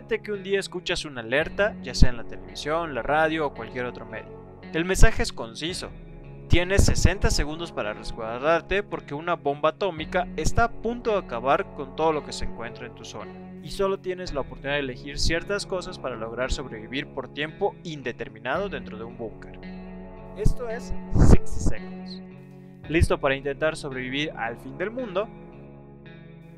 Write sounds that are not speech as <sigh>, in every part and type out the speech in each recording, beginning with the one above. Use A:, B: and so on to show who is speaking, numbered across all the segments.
A: Imagínate que un día escuchas una alerta, ya sea en la televisión, la radio o cualquier otro medio. El mensaje es conciso. Tienes 60 segundos para resguardarte porque una bomba atómica está a punto de acabar con todo lo que se encuentra en tu zona. Y solo tienes la oportunidad de elegir ciertas cosas para lograr sobrevivir por tiempo indeterminado dentro de un búnker. Esto es 60 Seconds. ¿Listo para intentar sobrevivir al fin del mundo?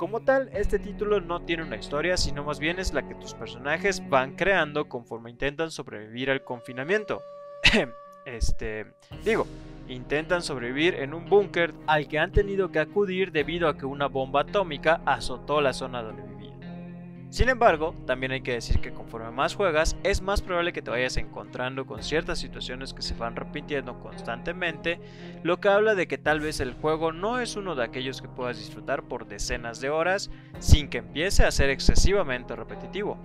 A: Como tal, este título no tiene una historia, sino más bien es la que tus personajes van creando conforme intentan sobrevivir al confinamiento. <clears throat> este, digo, intentan sobrevivir en un búnker al que han tenido que acudir debido a que una bomba atómica azotó la zona donde vivían. Sin embargo, también hay que decir que conforme más juegas, es más probable que te vayas encontrando con ciertas situaciones que se van repitiendo constantemente, lo que habla de que tal vez el juego no es uno de aquellos que puedas disfrutar por decenas de horas sin que empiece a ser excesivamente repetitivo.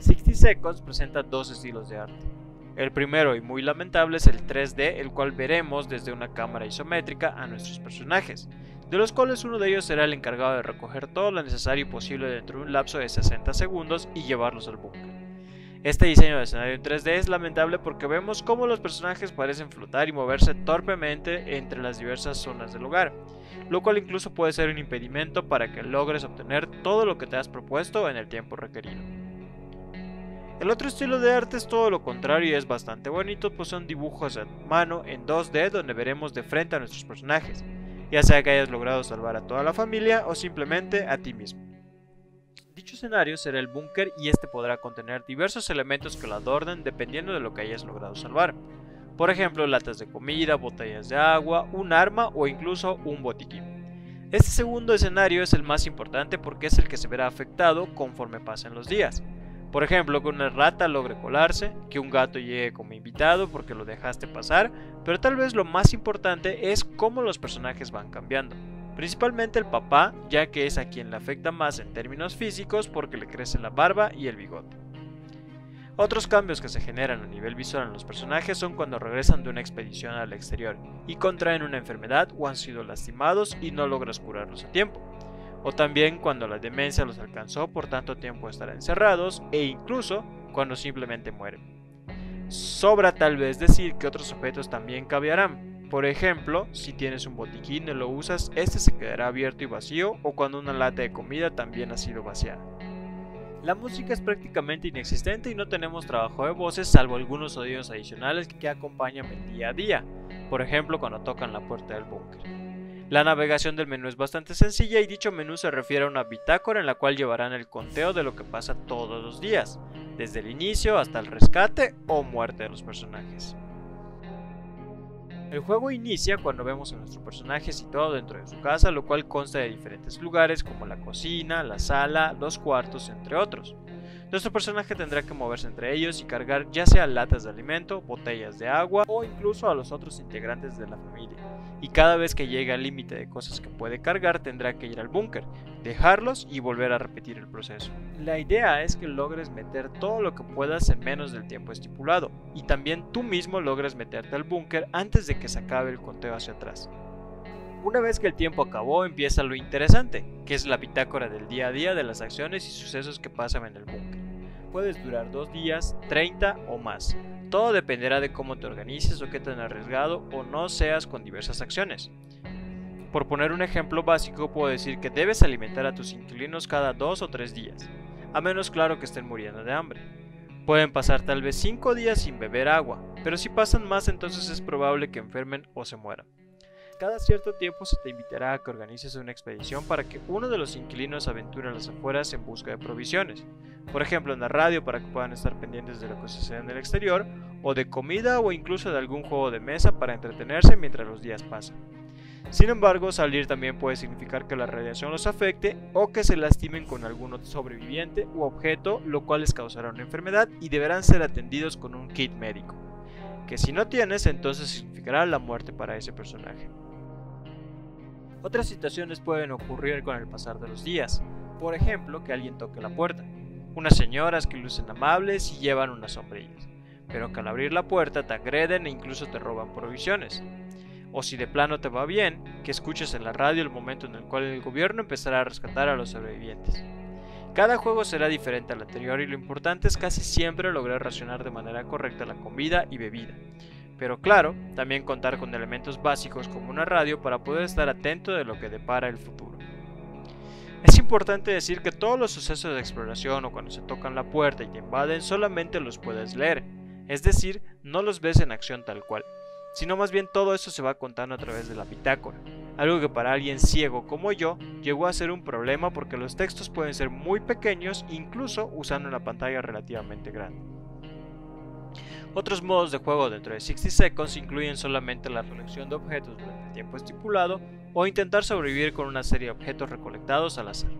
A: 60 Seconds presenta dos estilos de arte. El primero y muy lamentable es el 3D, el cual veremos desde una cámara isométrica a nuestros personajes, de los cuales uno de ellos será el encargado de recoger todo lo necesario y posible dentro de un lapso de 60 segundos y llevarlos al búnker. Este diseño de escenario en 3D es lamentable porque vemos cómo los personajes parecen flotar y moverse torpemente entre las diversas zonas del lugar, lo cual incluso puede ser un impedimento para que logres obtener todo lo que te has propuesto en el tiempo requerido. El otro estilo de arte es todo lo contrario y es bastante bonito, pues son dibujos a mano en 2D donde veremos de frente a nuestros personajes, ya sea que hayas logrado salvar a toda la familia o simplemente a ti mismo. Dicho escenario será el búnker y este podrá contener diversos elementos que lo adornen dependiendo de lo que hayas logrado salvar. Por ejemplo, latas de comida, botellas de agua, un arma o incluso un botiquín. Este segundo escenario es el más importante porque es el que se verá afectado conforme pasen los días. Por ejemplo, que una rata logre colarse, que un gato llegue como invitado porque lo dejaste pasar, pero tal vez lo más importante es cómo los personajes van cambiando. Principalmente el papá, ya que es a quien le afecta más en términos físicos porque le crece la barba y el bigote. Otros cambios que se generan a nivel visual en los personajes son cuando regresan de una expedición al exterior y contraen una enfermedad o han sido lastimados y no logras curarlos a tiempo o también cuando la demencia los alcanzó por tanto tiempo estar encerrados e incluso cuando simplemente mueren. Sobra tal vez decir que otros objetos también cambiarán. Por ejemplo, si tienes un botiquín y lo usas, este se quedará abierto y vacío o cuando una lata de comida también ha sido vaciada. La música es prácticamente inexistente y no tenemos trabajo de voces salvo algunos sonidos adicionales que acompañan el día a día, por ejemplo cuando tocan la puerta del búnker. La navegación del menú es bastante sencilla y dicho menú se refiere a una bitácora en la cual llevarán el conteo de lo que pasa todos los días, desde el inicio hasta el rescate o muerte de los personajes. El juego inicia cuando vemos a nuestro personaje situado dentro de su casa, lo cual consta de diferentes lugares como la cocina, la sala, los cuartos, entre otros. Nuestro personaje tendrá que moverse entre ellos y cargar ya sea latas de alimento, botellas de agua o incluso a los otros integrantes de la familia. Y cada vez que llegue al límite de cosas que puede cargar tendrá que ir al búnker, dejarlos y volver a repetir el proceso. La idea es que logres meter todo lo que puedas en menos del tiempo estipulado y también tú mismo logres meterte al búnker antes de que se acabe el conteo hacia atrás. Una vez que el tiempo acabó empieza lo interesante, que es la bitácora del día a día de las acciones y sucesos que pasan en el búnker. Puedes durar dos días, 30 o más. Todo dependerá de cómo te organices o qué tan arriesgado o no seas con diversas acciones. Por poner un ejemplo básico, puedo decir que debes alimentar a tus inquilinos cada dos o tres días, a menos claro que estén muriendo de hambre. Pueden pasar tal vez 5 días sin beber agua, pero si pasan más entonces es probable que enfermen o se mueran. Cada cierto tiempo se te invitará a que organices una expedición para que uno de los inquilinos aventure a las afueras en busca de provisiones, por ejemplo en la radio para que puedan estar pendientes de lo que sucede en el exterior, o de comida o incluso de algún juego de mesa para entretenerse mientras los días pasan. Sin embargo, salir también puede significar que la radiación los afecte o que se lastimen con algún sobreviviente u objeto, lo cual les causará una enfermedad y deberán ser atendidos con un kit médico, que si no tienes entonces significará la muerte para ese personaje. Otras situaciones pueden ocurrir con el pasar de los días, por ejemplo que alguien toque la puerta, unas señoras que lucen amables y llevan unas sombrillas, pero que al abrir la puerta te agreden e incluso te roban provisiones. O si de plano te va bien, que escuches en la radio el momento en el cual el gobierno empezará a rescatar a los sobrevivientes. Cada juego será diferente al anterior y lo importante es casi siempre lograr racionar de manera correcta la comida y bebida. Pero claro, también contar con elementos básicos como una radio para poder estar atento de lo que depara el futuro. Es importante decir que todos los sucesos de exploración o cuando se tocan la puerta y te invaden solamente los puedes leer, es decir, no los ves en acción tal cual, sino más bien todo eso se va contando a través de la bitácora algo que para alguien ciego como yo llegó a ser un problema porque los textos pueden ser muy pequeños incluso usando una pantalla relativamente grande. Otros modos de juego dentro de 60 Seconds incluyen solamente la recolección de objetos durante el tiempo estipulado o intentar sobrevivir con una serie de objetos recolectados al azar.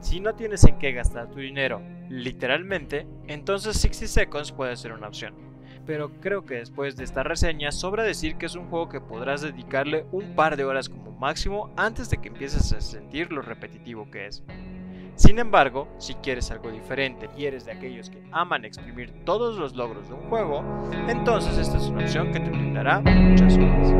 A: Si no tienes en qué gastar tu dinero, literalmente, entonces 60 Seconds puede ser una opción pero creo que después de esta reseña sobra decir que es un juego que podrás dedicarle un par de horas como máximo antes de que empieces a sentir lo repetitivo que es. Sin embargo, si quieres algo diferente y eres de aquellos que aman exprimir todos los logros de un juego, entonces esta es una opción que te brindará muchas horas.